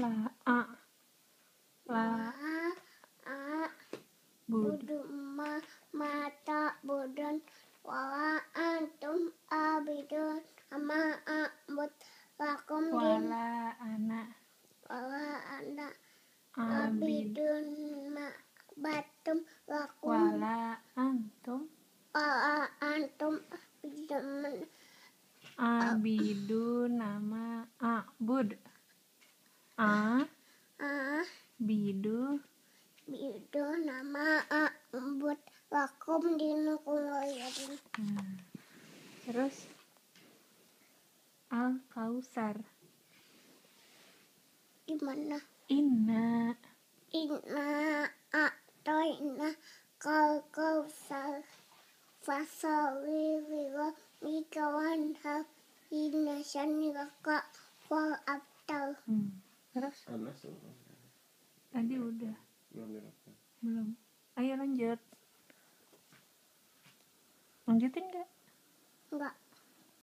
la a la a bud ma mata budun wa antum. Abidun ama abud lakum wala ana wa anda abid abidun ma batum lakum wala antum. Wa antum abidun abidu nama abud. A. A. Bidu bidu nama abud. Lakum dinukum waliyatin Nah, terus? Al kausar gimana? Inna. Inna a'toina kal kausar fasawi wira mikawan ha inna syanika wal abtal hmm. terus Anas tuh tadi udah. Belum direkam. belum. Ayo lanjut. Lanjutin nggak? Enggak